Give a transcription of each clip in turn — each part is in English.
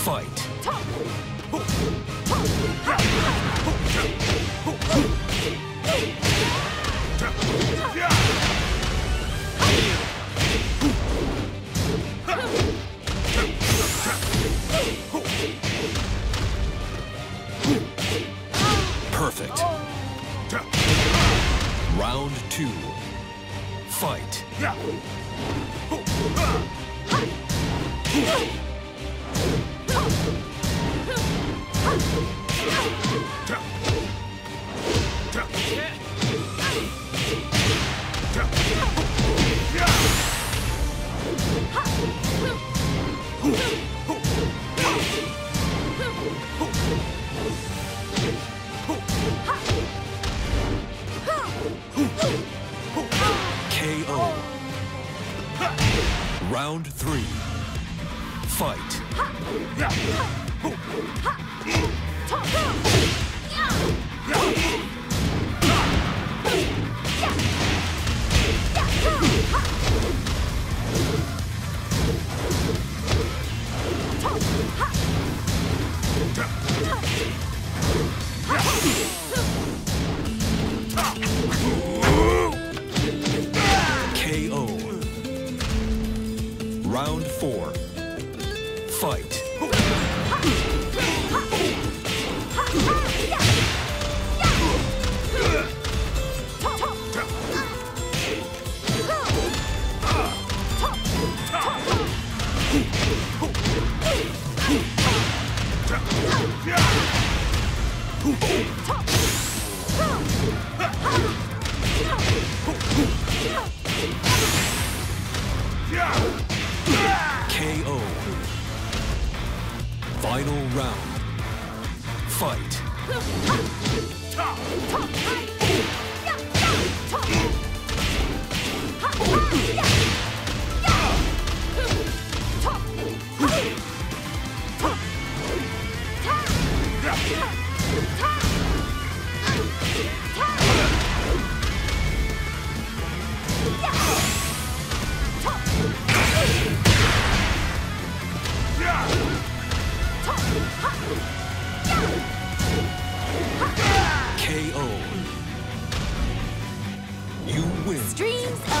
Fight. Perfect. Round two. Fight. KO.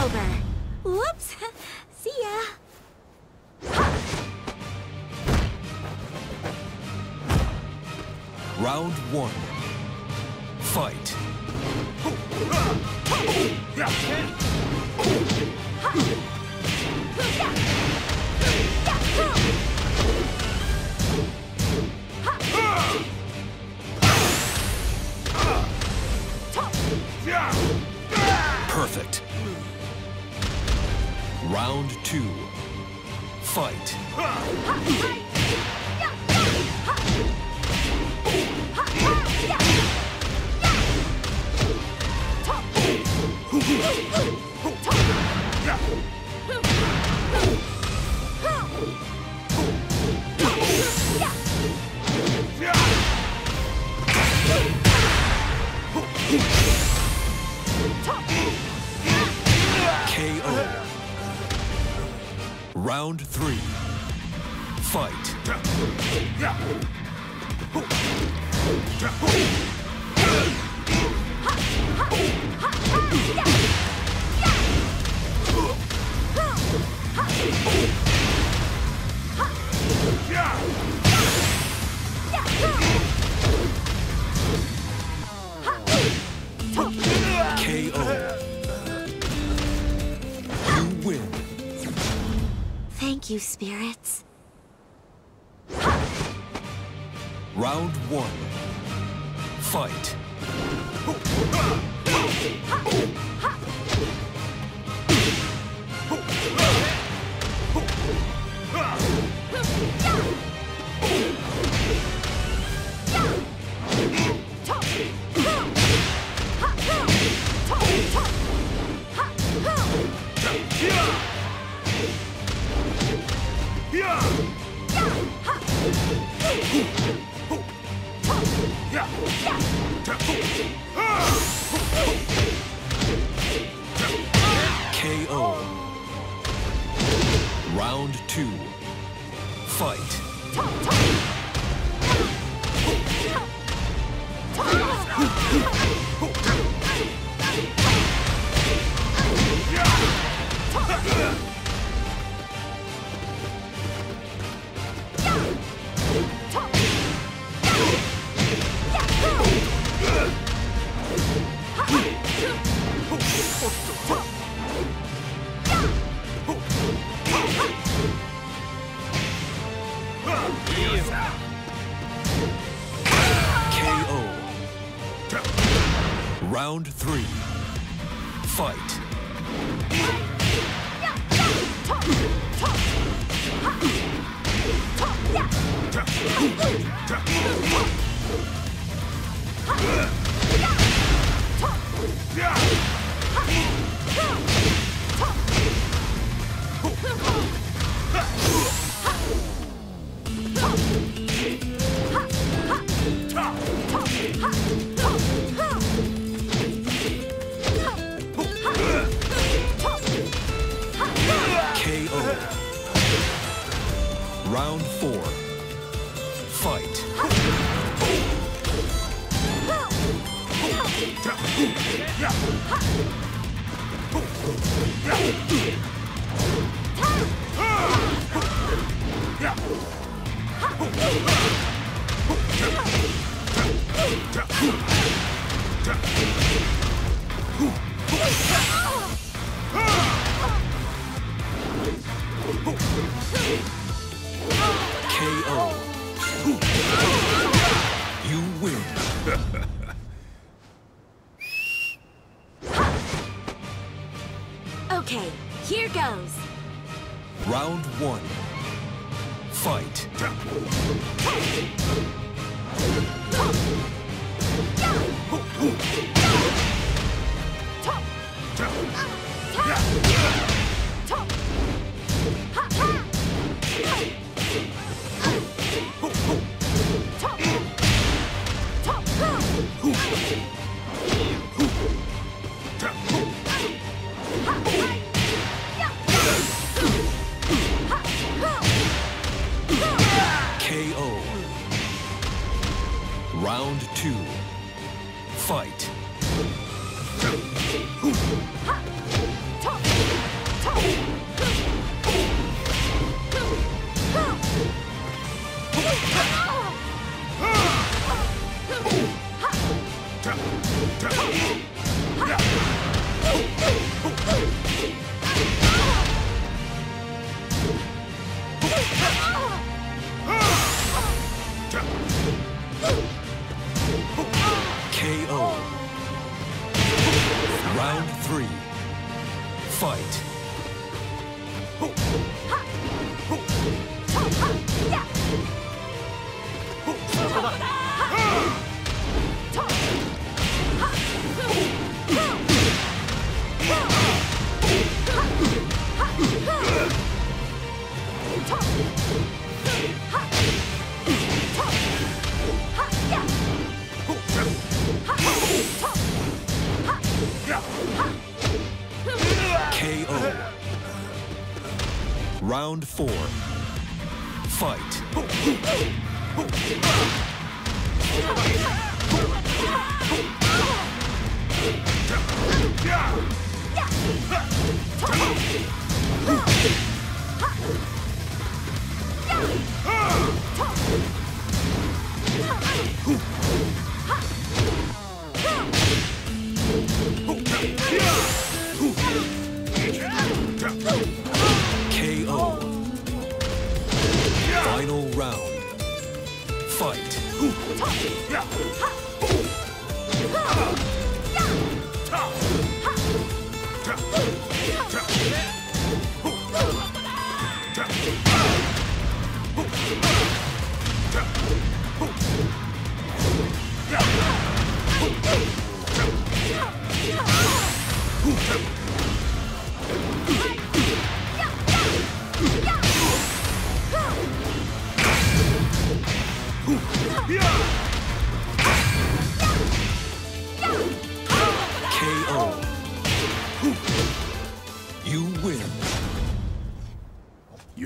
Over. Whoops. See ya. Round one. Fight. Round two. Fight. Round three. Fight. You, spirits. Round one. Fight. Round two. Fight. Round three. Okay, here goes. Round one. Fight. Three. Fight. Four. Fight.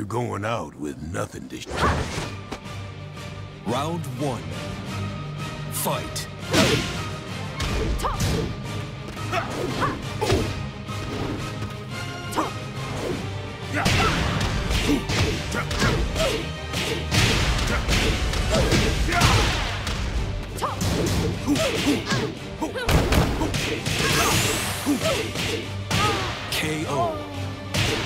You're going out with nothing to... Show. Round one. Fight. KO.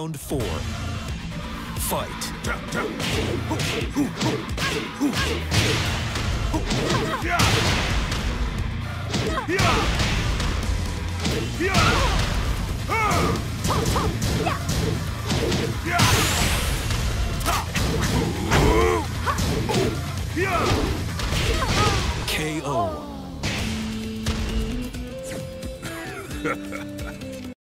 Round four. Fight. KO.